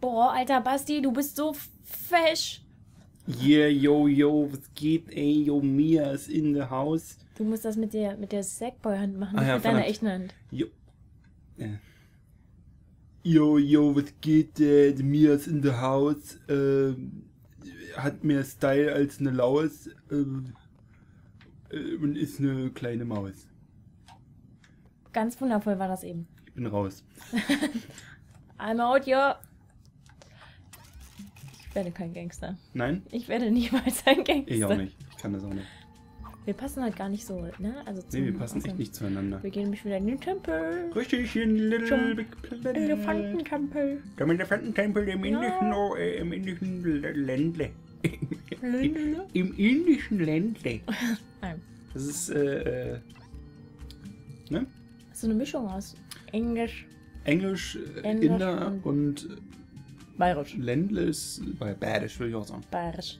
Boah, alter Basti, du bist so fesch. Yeah, yo, yo, was geht, ey, yo, Mia ist in the house. Du musst das mit der, mit der Sackboy-Hand machen, Ah ja, mit deiner verdammt. echten Hand. Yo. Äh. Yo, yo, was geht, äh, Mia ist in the house. Ähm, hat mehr Style als eine Laus. Ähm, äh, und ist eine kleine Maus. Ganz wundervoll war das eben. Ich bin raus. I'm out, ja. Ich werde kein Gangster. Nein? Ich werde niemals ein Gangster. Ich auch nicht. Ich kann das auch nicht. Wir passen halt gar nicht so, ne? Also Nee, wir passen echt nicht zueinander. Wir gehen nämlich wieder in den Tempel. Richtig, in Little Zum Big Planet. Elefantentempel. Dem Elefantentempel im Ja. indischen, oh, äh, im indischen Ländle. Im indischen Ländle. Nein. Das ist, äh, äh, ne? So eine Mischung aus Englisch, Englisch, äh, Englisch Inder und- und Bayerisch. Ländle ist bei Badisch, würde ich auch sagen. Bayerisch.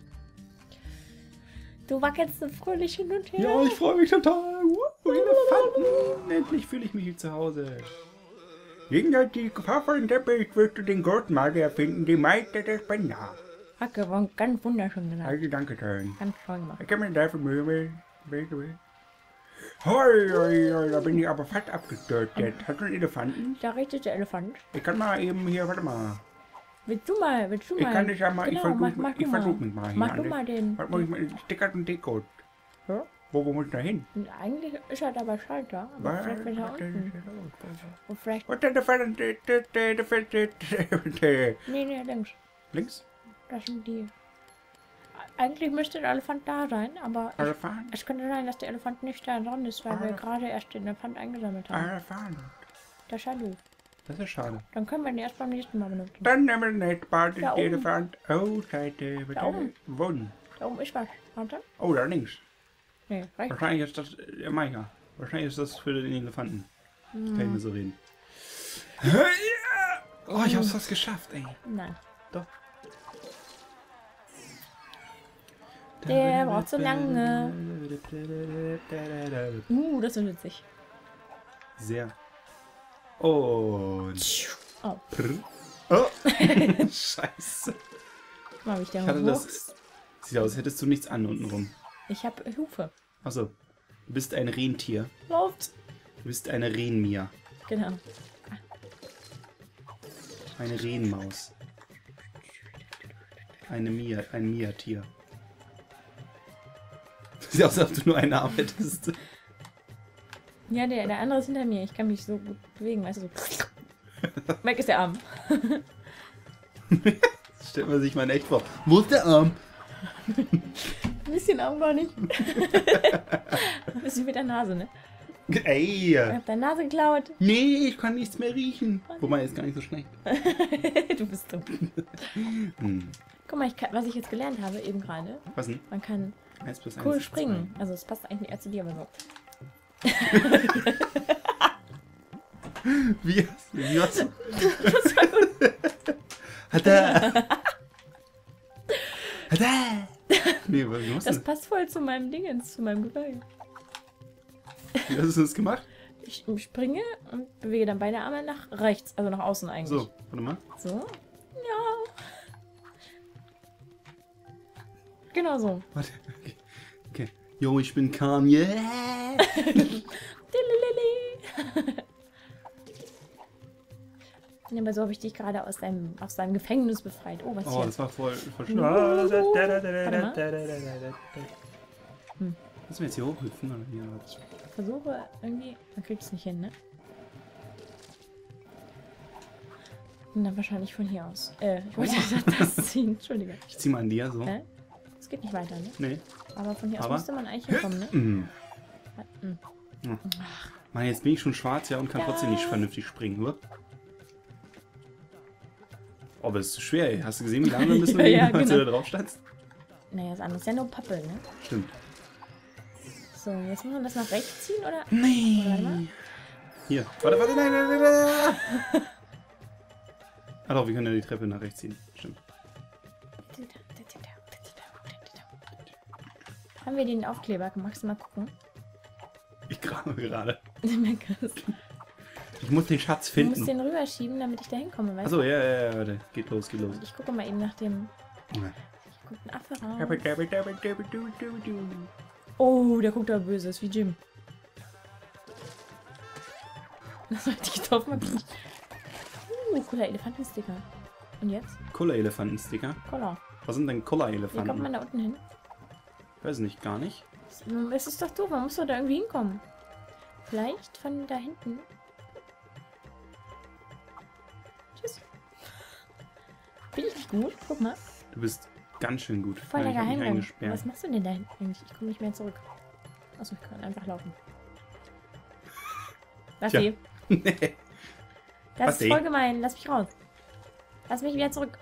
Du wackelst so fröhlich hin und her. Ja, ich freue mich total. Wuhu, Elefanten. Endlich fühle ich mich wie zu Hause. Jenseits die Gefahr dem Teppich wirst du den Großmagier finden, die Meister des Bender. Hacke war ganz wunderschön gesagt. Also, danke schön. Ganz toll gemacht. Ich kann mir dafür Mühe. Hoi, hoi, hoi, da bin ich aber fast abgestürzt jetzt. Hast du einen Elefanten? Da redet der Elefant. Ich kann mal eben hier, warte mal. Willst du mal, willst du Ich mal? kann dich ja mal, ich Genau, versuch, mach, mach ich versuch mal. mich mal hier Mach du mal den. Warte mal, ich mal, Sticker und Deko. Ja? Wo, wo muss ich da hin? Und Eigentlich ist er dabei Schalter, aber Was? vielleicht will er unten. Und vielleicht, Und dann der Elefant, der- der- der- der- der- der- der- nee, nee, links. Links? Das sind die. Eigentlich müsste der Elefant da sein, aber ich, Elefant, es könnte sein, dass der Elefant nicht da dran ist, weil wir Ah. gerade erst den Elefant eingesammelt haben. Elefant. Der Chalu. Das ist schade. Dann können wir den erst beim nächsten Mal benutzen. Dann nehmen wir nicht bald den. Elefant. Oh, Seite, Da oben. bitte. Wohnen. Da oben ist was. Warte. Oh, da links. Nee, rechts. Wahrscheinlich ist das der Meier. Wahrscheinlich ist das für den Elefanten. Kann ich mir so reden. Oh, ich hab's fast geschafft, ey. Nein. Der braucht so lange. Uh, das ist witzig. Sehr. Und. Oh, Prr. Oh. Scheiße. mal wie ich Ich hatte das. Sieht aus, als hättest du nichts an unten rum. Ich habe Hufe. Achso. Du bist ein Rentier. Läuft. Du bist eine Renmia. Genau. Eine Renmaus. Eine Mia, ein Mia-Tier. Sieht aus, als ob du nur einen Arm hättest. Ja, der, der andere ist hinter mir. Ich kann mich so gut bewegen, weißt du, so. Weg ist der Arm. Stellt man sich mal echt vor. Wo ist der Arm? Ein bisschen Arm gar nicht. Ein bisschen mit der Nase, ne? Ey! Ich hab deine Nase geklaut. Nee, ich kann nichts mehr riechen. Wobei, ist gar nicht so schlecht. du bist dumm. Hm. Guck mal, ich kann, was ich jetzt gelernt habe, eben gerade. Was denn? Man kann 1 plus 1 cool springen. Also es passt eigentlich eher zu dir, aber so. Wie hast du? Wie hast du? Das war gut. Hat er? Hat er? Nee, was was Das denn? passt voll zu meinem Dingens, zu meinem Gefallen. Wie hast du das gemacht? Ich springe und bewege dann beide Arme nach rechts, also nach außen eigentlich. So, warte mal. So? Genau so. Warte. Okay. okay. Jo, ich bin Kanye. Ja, aber so habe ich dich gerade aus deinem, aus deinem Gefängnis befreit. Oh, was Oh, hier? das war voll, voll schön. Warte Müssen wir jetzt hier hochhüpfen? Oder? Warte. Ich versuche irgendwie. Man kriegt es nicht hin, ne? Und dann wahrscheinlich von hier aus. Äh, ich wollte das ziehen. Entschuldige. ich zieh mal an dir so. Hä? Es geht nicht weiter, ne? Nee. Aber von hier aus Aber- müsste man eigentlich hinkommen, ne? Mm. Mhm. Mann, jetzt bin ich schon schwarz, ja, und kann Ja. trotzdem nicht vernünftig springen, oder? Oh, aber das ist zu schwer, ey. Hast du gesehen, wie lange wir müssen, Ja, ja, als genau. du da drauf standst? Naja, das andere ist ja nur Pappe, ne? Stimmt. So, jetzt muss man das nach rechts ziehen, oder? Nee. Warte mal. Hier. Warte, warte, nein, nein, nein, nein. Ah doch, wir können ja die Treppe nach rechts ziehen. Stimmt. Haben wir den Aufkleber? Magst du mal gucken? Ich grabe gerade. Ich muss den Schatz du musst finden. den rüberschieben, damit ich da hinkomme, Achso, ja, ja, ja, warte. Geht los, geht los. Ich gucke mal eben nach dem... Ja. Ich gucke einen Affe raus. Oh, der guckt da böse, ist wie Jim. Das wollte ich drauf mal. Uh, cooler Elefantensticker. Und jetzt? Cola-Elefanten-Sticker. Collar. Was sind denn Wie kommt man Cola-Elefanten? da unten hin? Weiß nicht, gar nicht. Es ist doch doof, man muss doch da irgendwie hinkommen. Vielleicht von da hinten. Tschüss. Bin ich nicht gut? Guck mal. Du bist ganz schön gut. Voll der Geheimgang. Was machst du denn da hinten eigentlich? Ich komme nicht mehr zurück. Achso, ich kann einfach laufen. Lass Tja. nee. Das Was ist voll gemein. Lass mich raus. Lass mich wieder zurück.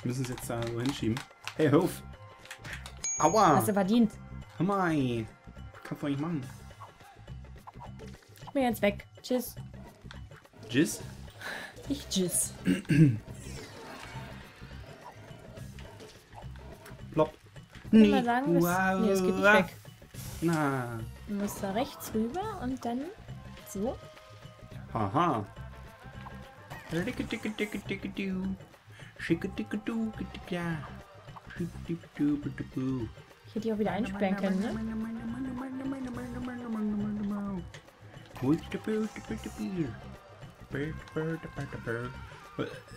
Wir müssen es jetzt da so hinschieben. Hey, hör auf. Aua. Hast du verdient. Hör mal. ey. Kannst du nicht machen. Ich bin jetzt weg. Tschüss. Jizz? Ich tschüss. Ich würde mal sagen, das, nee, das geht nicht weg. Na. Du musst da rechts rüber und dann so. Haha. Ricke-dicke-dicke-dicke-du. Schicke-dicke-du-dicke-da. Schicke-dicke-du-dicke-du. Ich hätte die auch wieder einsperren können, ne?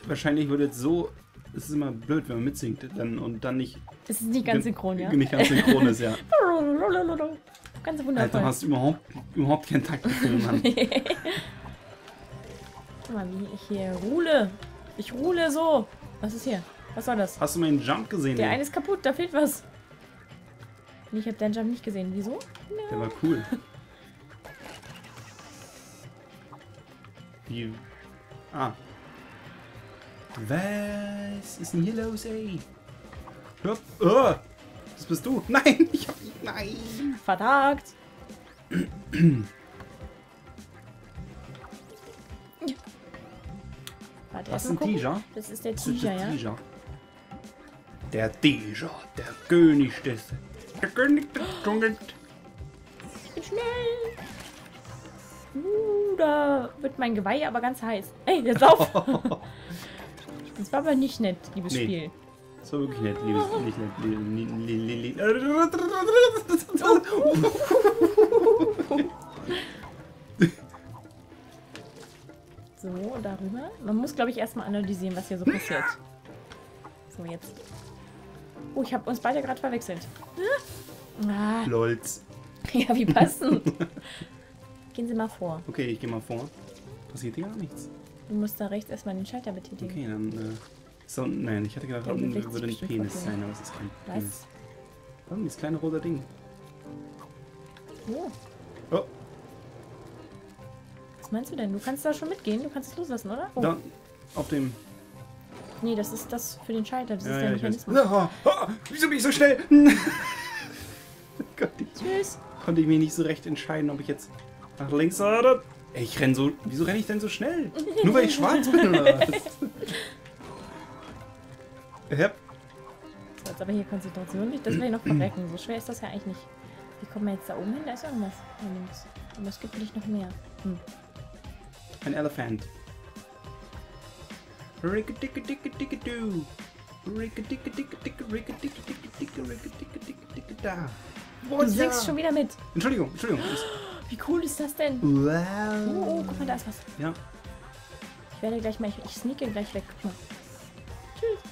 Wahrscheinlich würde es so. Es ist immer blöd, wenn man mitsingt dann, und dann nicht, Es ist nicht ganz synchron, ja? nicht ganz synchron ist, ja. Ganz Alter, wundervoll. du hast überhaupt, überhaupt kein Taktgefühl, Mann. Guck mal, wie ich hier ruhle. Ich ruhle so. Was ist hier? Was soll das? Hast du meinen Jump gesehen? Der ey? eine ist kaputt, da fehlt was. Nee, Ich habe deinen Jump nicht gesehen. Wieso? Der war cool. Wie. Ah. Was ist denn hier los, ey? Hör. Oh, das bist du. Nein, ich hab. Nein. Vertagt. Warte, Was ist ein. Tiger? Das ist der Tiger, ja? Tiger. Der Tiger, der König des. Der König des Dschungels. Ich bin schnell. Uh, da wird mein Geweih aber ganz heiß. Ey, jetzt auf. Das war aber nicht nett, liebes Nee. Spiel. Das war wirklich nett, liebes. Nicht nett. Li, li, li, li, li. So, darüber. Man muss, glaube ich, erstmal analysieren, was hier so passiert. So, jetzt. Oh, ich habe uns beide gerade verwechselt. Ah, Lolz. ja, wie passen. Gehen Sie mal vor. Okay, ich gehe mal vor. Passiert hier gar nichts. Du musst da rechts erstmal den Schalter betätigen. Okay, dann. Äh, so, nein, ich hatte gedacht, Der unten würde ein Penis sein, aber es ist kein Penis. Was? Oh, dieses kleine rote Ding. Oh, Oh, was meinst du denn? Du kannst da schon mitgehen. Du kannst es loslassen, oder? Oh, da. Auf dem. Nee, das ist das für den Schalter. Das Ja, ist ja, der weiß. Mechanismus. Ah, ah, wieso bin ich so schnell? Gott, ich, Tschüss. konnte ich mich nicht so recht entscheiden, ob ich jetzt nach links oder. Ey, ich renn so. Wieso renne ich denn so schnell? Nur weil ich schwarz bin oder was? Ja, So, jetzt aber hier Konzentration nicht. Das will ich noch verrecken. So schwer ist das ja eigentlich nicht. Wie kommen wir jetzt da oben hin? Da ist irgendwas. Aber es gibt nicht noch mehr. Hm. ein Elefant. Ricka-dicka-dicka-dicka-doo. Ricka-dicka-dicka-dicka, ricka-dicka-dicka-dicka, ricka-dicka-dicka-dicka-da. Du singst schon wieder mit. Entschuldigung, Entschuldigung. Wie cool ist das denn? Oh, Wow. oh, guck mal, da ist was. Ja. Ich werde gleich mal, ich, ich sneake gleich weg. Guck mal. Tschüss.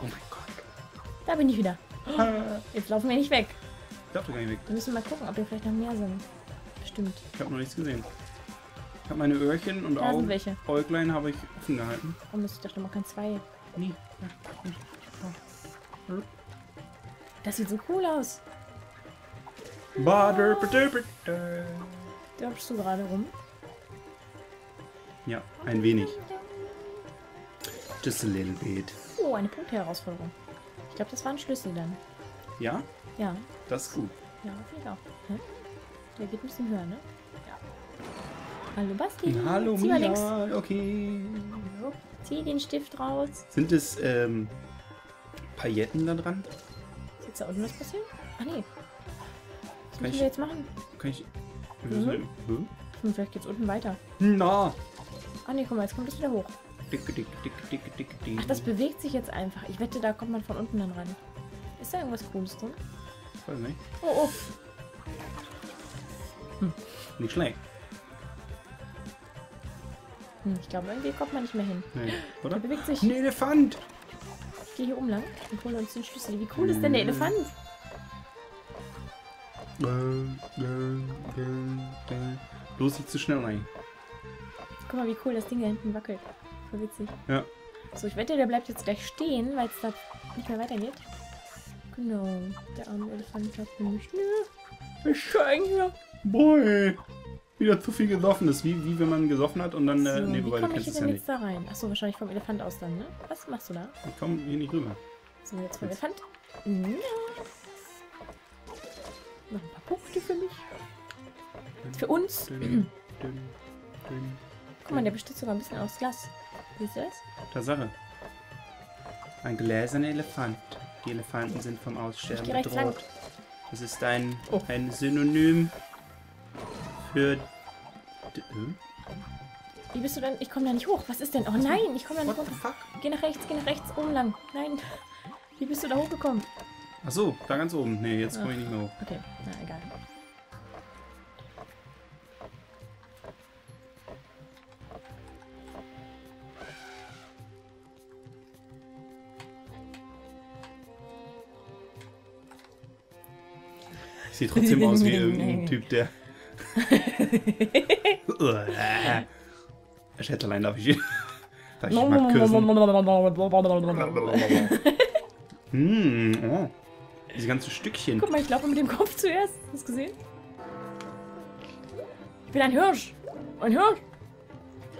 Oh mein Gott. Da bin ich wieder. Jetzt laufen wir nicht weg. Ich darf gar nicht weg. Wir müssen mal gucken, ob hier vielleicht noch mehr sind. Bestimmt. Ich habe noch nichts gesehen. Ich habe meine Öhrchen und Da Augen, welche. Äuglein habe ich offen gehalten. Warum ist doch noch mal kein zwei? Nie. Das sieht so cool aus. Butter, butter, butter. Da hüpfst du gerade rum. Ja, ein wenig. Just a little bit. Oh, eine Punkte-Herausforderung. Ich glaube, das war ein Schlüssel dann. Ja, Ja, das ist gut. ja, finde ich auch. Der geht ein bisschen höher, ne? Hallo Basti. Hallo Zieh. Mia. Okay. Zieh den Stift raus. Sind es ähm, Pailletten da dran? Sieht Jetzt da unten was passieren? Ach nee. Was Kann müssen ich- wir jetzt machen? Kann ich. Mhm. Hm? Hm, vielleicht geht's unten weiter. Na! Ah nee, guck mal, jetzt kommt das wieder hoch. Dick, dick, dick, dick, dick, dick. Ach, das bewegt sich jetzt einfach. Ich wette, da kommt man von unten dann ran. Ist da irgendwas Cooles drin? Weiß nicht. Oh, oh. Nicht schlecht. Hm, ich glaube, irgendwie kommt man nicht mehr hin. Nee, Der oder? bewegt sich. Ein Elefant! Ich gehe hier oben lang und hole uns den Schlüssel. Wie cool ist denn der Elefant? Bloß nicht zu schnell rein. Guck mal, wie cool das Ding da hinten wackelt. Voll witzig. Ja. So, ich wette, der bleibt jetzt gleich stehen, weil es da nicht mehr weitergeht. Genau. Der arme Elefant hat nämlich... Nö. Ich schein hier. Boy! Wieder zu viel gesoffen. Das ist wie, wie wenn man gesoffen hat und dann. Äh, So, nee, wie wobei du kennst es ja nicht. da rein? Achso, wahrscheinlich vom Elefant aus dann, ne? Was machst du da? Ich komme hier nicht rüber. So, jetzt vom Elefant. Ja. Noch ein paar Punkte für mich. Für uns. Dün, dün, dün. Guck mal, der besteht sogar ein bisschen aus Glas. Siehst du das? Tatsache. Ein gläserner Elefant. Die Elefanten sind vom Aussterben bedroht. Das ist ein, Oh. ein Synonym für. Äh? Wie bist du denn? Ich komme da nicht hoch. Was ist denn? Oh nein, ich komme da nicht What hoch. fuck? Geh nach rechts, geh nach rechts, oben lang. Nein. Wie bist du da hochgekommen? Achso, da ganz oben. Nee, jetzt komme ich nicht mehr hoch. Okay, na egal. Sieht trotzdem aus wie irgendein Typ, der. Schätzelein darf ich. darf ich mal küssen. Hm, oh. Diese ganzen Stückchen. Guck mal, ich laufe mit dem Kopf zuerst. Hast du gesehen? Ich bin ein Hirsch. Ein Hirsch.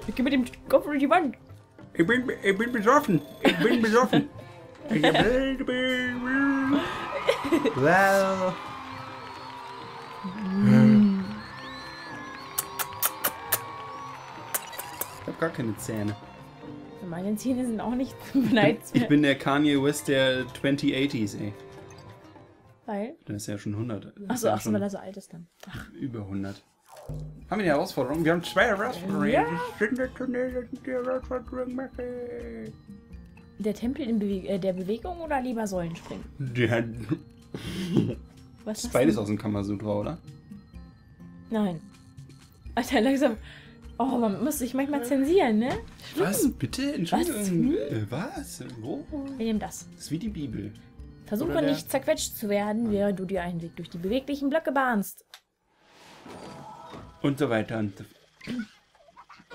Ich gehe mit dem Kopf durch die Wand. Ich bin, ich bin besoffen. Ich bin besoffen. Ich Wow. Ich gar keine Zähne. Meine Zähne sind auch nicht Ich beneidenswert. bin der Kanye West der 2080s, ey. Weil? Der ist ja schon 100. Ist Achso, schon weil er so alt ist dann. über 100. Haben wir die Herausforderung? Wir haben zwei Herausforderungen. Ja. Der Tempel in Bewe äh, der Bewegung oder lieber Säulenspringen? Der Was ist beides aus dem Kamasutra, oder? Nein. Alter, langsam. Oh, man muss sich manchmal zensieren, ne? Was? Bitte? Entschuldigung. Was? Äh, was? Wo? Wir nehmen das. Das ist wie die Bibel. Versuche nicht zerquetscht zu werden, während du dir einen Weg durch die beweglichen Blöcke bahnst. Und so weiter und so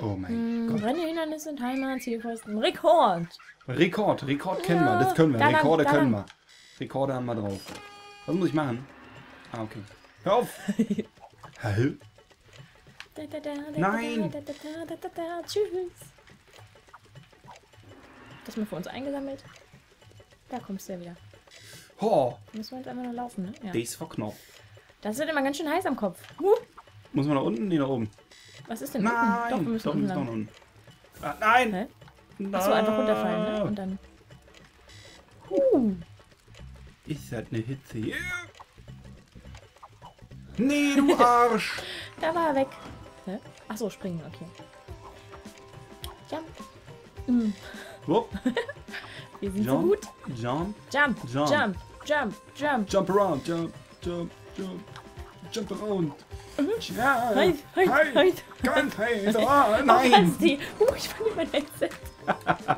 Oh mein Hm, Gott. Brenne Hindernisse, Timer, Zielkosten, Rekord! Rekord. Rekord kennen Ja, wir. Das können wir. da lang, Rekorde da können lang. wir. Rekorde haben wir drauf. Was muss ich machen? Ah, okay. Hör auf! Hä? Nein. Tschüss! Das mal für uns eingesammelt. Da kommst du ja wieder. Ho! Müssen wir jetzt einfach nur laufen, ne? Ja. Das war Knopf. Das wird immer ganz schön heiß am Kopf. Huh. Muss man nach unten? Nee, nach oben. Was ist denn Nein! unten? Doch, wir müssen Doch, unten wir lang. unten. Ah, nein! Hä? Achso, einfach runterfallen, ne? Und dann. Uh, Ist das eine Hitze hier? Nee, du Arsch! da war er weg. Hä? Achso, springen, okay. Jump. Mm, Wupp. wir sind so Jump, gut. jump, Jump, Jump. jump, jump, jump. jump around, jump, jump, jump, jump around. Ja, Halt, halt, halt, halt. ganz heiß, oh, Oh, nein! was die? Uh, ich fand mein Headset.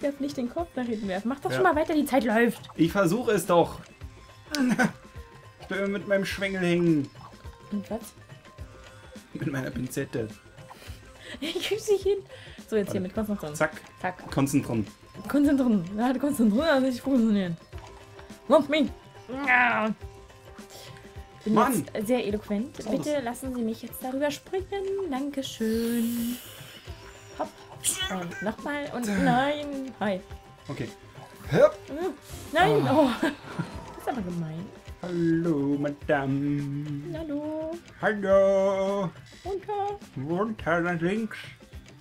Ich darf nicht den Kopf nach hinten werfen. Mach doch Ja. schon mal weiter, die Zeit läuft. Ich versuche es doch. Ich bin mit meinem Schwengel hängen. Und was? Mit meiner Pinzette. Ich krieg's nicht hin. So, jetzt hier mit Konzentration. Zack, Zack. konzentrieren. Konzentrieren. Ja, konzentrieren, nicht funktionieren. Lump mich. Ja. Bin Mann. jetzt sehr eloquent. Was? Bitte lassen Sie mich jetzt darüber springen. Dankeschön. Hopp. Und nochmal. Und nein. Hi. Okay. Hopp. Nein. Ah. Oh. Das ist aber gemein. Hallo, Madame. Hallo. Hallo. Runter. Runter nach links.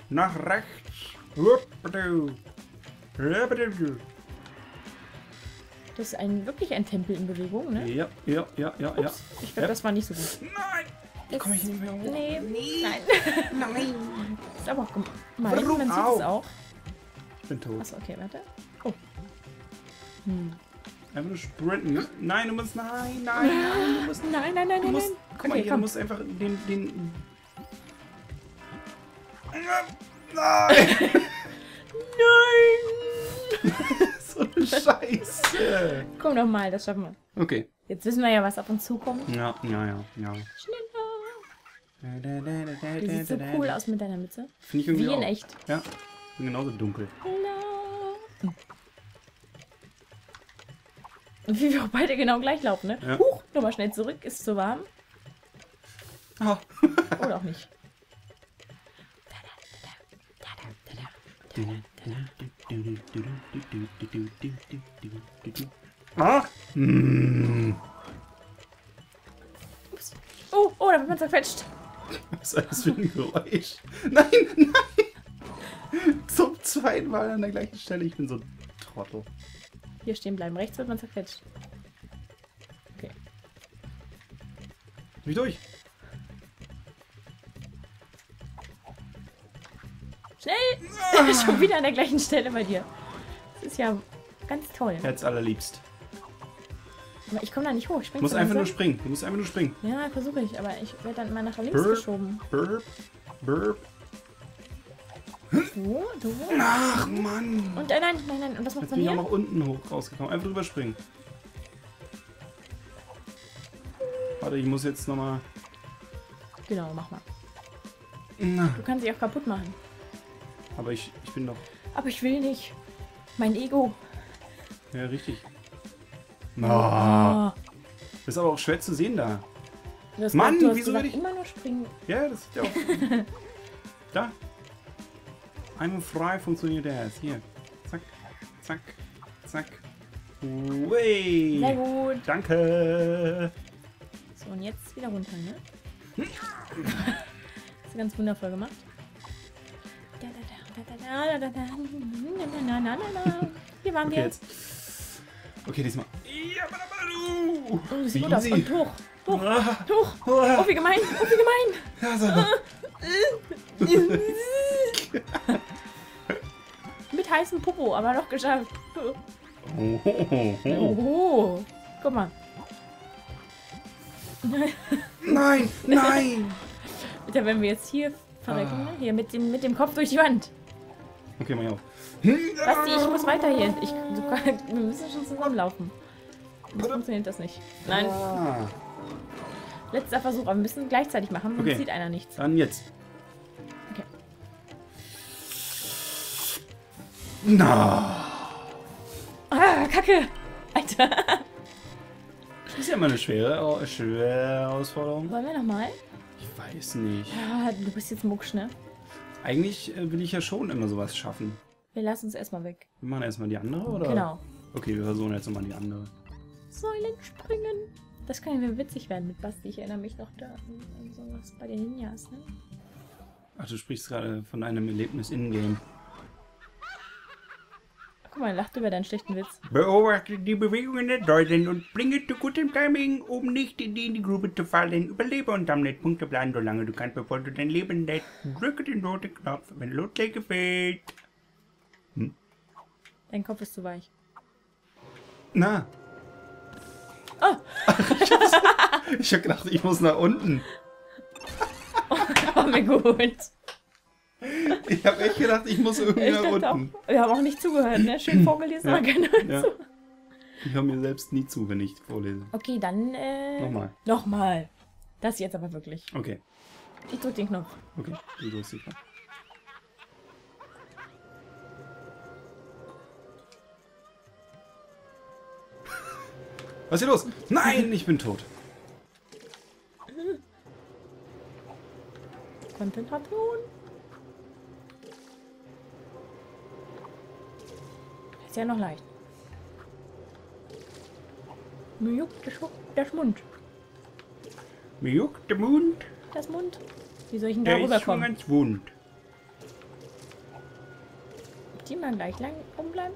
Nach rechts. Das ist ein, wirklich ein Tempel in Bewegung, ne? Ja, ja, ja, ja, ja. Ups, ich glaube, Ja. das war nicht so gut. Nein! Jetzt, Komm ich nicht mehr hoch. Nee, nein. Nein! ist aber auch gemein. Man sieht es auch. Ich bin tot. Achso, okay, warte. Oh. Hm. Einfach nur sprinten. Nein, du musst. Nein, nein, nein. Du musst. Nein, nein, nein, Du nein, musst. nein. Guck mal Okay, hier, komm. du musst einfach den. den Nein! Nein! so eine Scheiße. Komm doch mal, das schaffen wir. Okay. Jetzt wissen wir ja, was auf uns zukommt. Ja, ja, ja, ja. Schneller. Du siehst so cool aus mit deiner Mütze. Finde ich irgendwie Wie in auch. echt. Ja, bin genauso dunkel. Hallo. Und wie wir auch beide genau gleich laufen, ne? Ja. Huch, nochmal schnell zurück, ist zu warm. Ah. Oder auch nicht. Ah! Hm. Ups. Oh, oh, da wird man zerquetscht. Was ist das für ein Geräusch? Nein, nein! Zum zweiten Mal an der gleichen Stelle. Ich bin so ein Trottel. Hier stehen bleiben. Rechts wird man zerquetscht. Okay. Wie durch? Schnell! Schon wieder an der gleichen Stelle bei dir. Das ist ja ganz toll. Herz allerliebst. Aber ich komme da nicht hoch. Ich Du musst einfach nur springen. Du musst einfach nur springen. Ja, versuche ich, aber ich werde dann immer nach links Burp. geschoben. Burp. Burp. So, so. Ach, Mann. Und äh, nein, nein, nein. Und was macht Jetzt man bin ich auch hier? noch unten hoch rausgekommen. Einfach drüber springen. Warte, ich muss jetzt nochmal... Genau, mach mal. Na, Du kannst sie auch kaputt machen. Aber ich, ich bin doch... Aber ich will nicht. Mein Ego. Ja, richtig. Ah. Ah. Das ist aber auch schwer zu sehen da. Du hast Mann, wieso gesagt, will ich- immer nur springen. Ja, das ist ja auch... da. Ein frei funktioniert er das. Hier. Zack, zack, zack. Ui. Sehr gut. Danke. So, und jetzt wieder runter, ne? Hast du ganz wundervoll gemacht. Hier waren okay, wir. Jetzt. Okay, diesmal. Oh, das sieht gut aus. Und hoch. Hoch. Hoch. Oh, wie gemein. Oh, wie gemein. Ja, Mit heißem Popo, aber doch geschafft. Oh, oh, oh, oh. Oh. Guck mal. Nein, nein. Bitte, wenn wir jetzt hier verrecken, Ah. ne? hier mit dem, mit dem Kopf durch die Wand. Okay, mach ich auf. Basti, ich muss weiter hier. Ich, du, wir müssen schon zusammenlaufen. So funktioniert das nicht. Nein, Ah, letzter Versuch. Aber wir müssen gleichzeitig machen, sonst Okay. sieht einer nichts. dann jetzt. Na. Ah, Kacke! Alter. Das ist ja mal eine schwere, äh, schwere Herausforderung. Wollen wir nochmal? Ich weiß nicht. Ah, du bist jetzt mucksch, ne? Eigentlich äh, will ich ja schon immer sowas schaffen. Wir lassen uns erstmal weg. Wir machen erstmal die andere, oder? Genau. Okay, wir versuchen jetzt nochmal die andere. Säulen springen. Das kann ja witzig werden mit Basti. Ich erinnere mich noch da an, an sowas bei den Ninjas, ne? Ach, du sprichst gerade von einem Erlebnis in-game. Guck mal, er lacht über deinen schlechten Witz. Beobachte die Bewegungen der Säulen und bringe zu gutem Timing, um nicht in die, in die Grube zu fallen. Überlebe und sammle Punkte bleiben, solange du kannst, bevor du dein Leben lässt. Drücke den roten Knopf, wenn Lotlege fehlt. Dein Kopf ist zu weich. Na. Oh. ich hab gedacht, ich muss nach unten. War mir gut. Ich hab echt gedacht, ich muss irgendwie Ich nach dachte auch, unten. wir haben auch nicht zugehört, ne? Schön vorgelesen, Ja. aber keine Ja. zu. Ich höre mir selbst nie zu, wenn ich vorlese. Okay, dann äh, Nochmal. Nochmal. Das jetzt aber wirklich. Okay, Ich drück den Knopf. okay. Du drückst mal. Was ist hier los? Nein, ich bin tot. Konzentration. Ist ja noch leicht. Mir juckt der, Schu der Mund. Mir juckt der Mund. Das Mund. Wie soll ich denn da Der ist schon rüberkommen? ganz wund. hier mal gleich lang rumbleiben?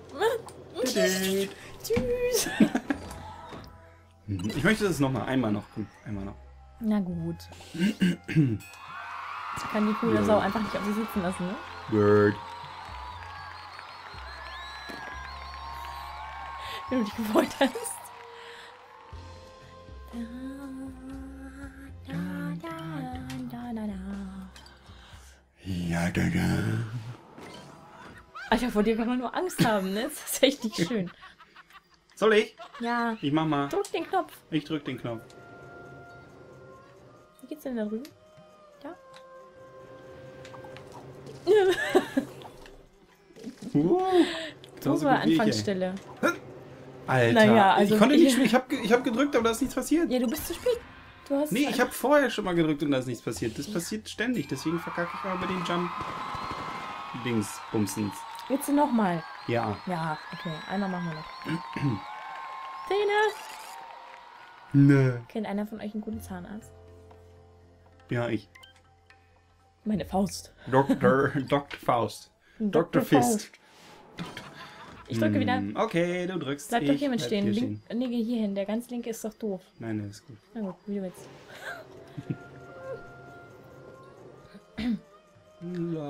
Tschüss. Tschüss. Ich möchte das nochmal. Einmal noch. Komm, einmal noch. Na gut. Das kann die coole Ja. Sau einfach nicht auf sie sitzen lassen, ne? Word. Wenn du dich gefreut hast. Ja, da, da. Alter, vor dir kann man nur Angst haben, ne? Das ist echt nicht schön. Soll ich? Ja, Ich mach mal. drück den Knopf. Ich drück den Knopf. Wie geht's denn da drüben? Da? Uh, war ich, ey. Alter, Naja, also ich konnte nicht ich- spielen. Ich hab, ge- ich hab gedrückt, aber da ist nichts passiert. Ja, du bist zu spät. Du hast Nee, ich habe vorher schon mal gedrückt und da ist nichts passiert. Das passiert ständig, deswegen verkacke ich mal bei den Jump. Dings, Bumsens. Jetzt nochmal. Ja. Ja, okay. Einmal machen wir noch. Zähne. Nö. Kennt einer von euch einen guten Zahnarzt? Ja, ich. Meine Faust. Dr. Dr. Faust. Dr. Fist. Ich drücke wieder. Hm, Okay, du drückst. Bleib doch hier mit stehen. hier Link, nee, geh hier hin. Der ganz linke ist doch doof. Nein, nee, ist gut. Na gut, wie du willst.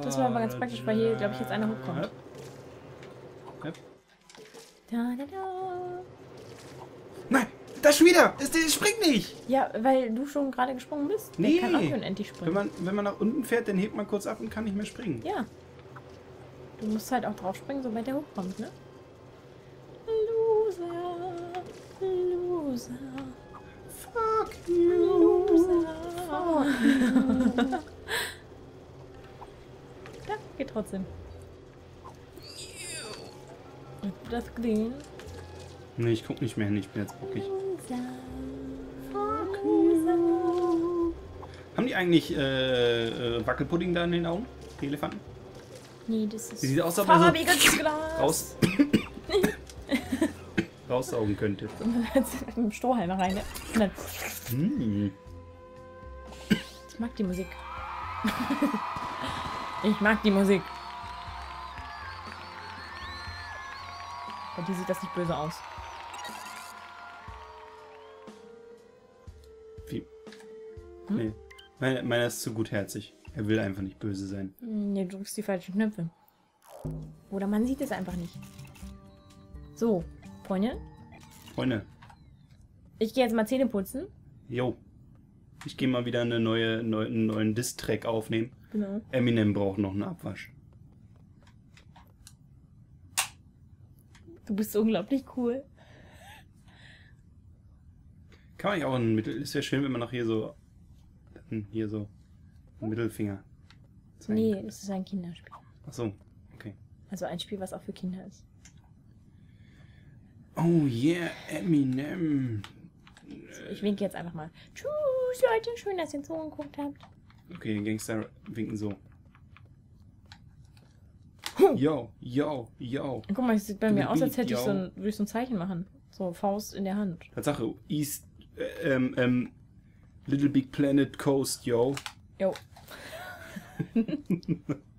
Das war aber ganz praktisch, weil hier, glaube ich, jetzt einer hochkommt. Höp. Da, da, da. Nein, das schon wieder. Das, das springt nicht. Ja, weil du schon gerade gesprungen bist. Nee. Der kann auch unendlich Wenn springen. man, wenn man nach unten fährt, dann hebt man kurz ab und kann nicht mehr springen. Ja. Du musst halt auch drauf springen, sobald der hochkommt, ne? Loser. Fuck you. Loser. Ja, geht trotzdem. Das gesehen. Nee, ich guck nicht mehr hin, ich bin jetzt bockig. Fuck. Haben die eigentlich äh, äh, Wackelpudding da in den Augen? Die Elefanten? Nee, das ist sieht aus, ob er so raus. Raussaugen könnte. Mit dem Strohhalm rein. ne? Hm. ich mag die Musik. ich mag die Musik. Bei dir sieht das nicht böse aus. Wie? Hm? Nee. Meiner, meiner ist zu gutherzig. Er will einfach nicht böse sein. Hm, Nee, du drückst die falschen Knöpfe. Oder man sieht es einfach nicht. So, Freundin. Freunde, Ich gehe jetzt mal Zähne putzen. yo. Ich gehe mal wieder eine neue, neu, einen neuen Diss-Track aufnehmen. Genau. Eminem braucht noch einen Abwasch. Du bist unglaublich cool. Kann man ja auch einen Mittel. Ist ja schön, wenn man noch hier so. Hier so. Mittelfinger. zeigen Nee, kann. es ist ein Kinderspiel. Ach so, okay. Also ein Spiel, was auch für Kinder ist. Oh yeah, Eminem. Ich winke jetzt einfach mal. Tschüss, Leute. Schön, dass ihr zugeguckt habt. Okay, Gangster winken so. Yo, yo, yo. Guck mal, es sieht bei Du mir aus, als hätte ich yo. so ein, würde ich so ein Zeichen machen. So Faust in der Hand. Tatsache, East, äh, ähm, ähm, Little Big Planet Coast, yo. Jo.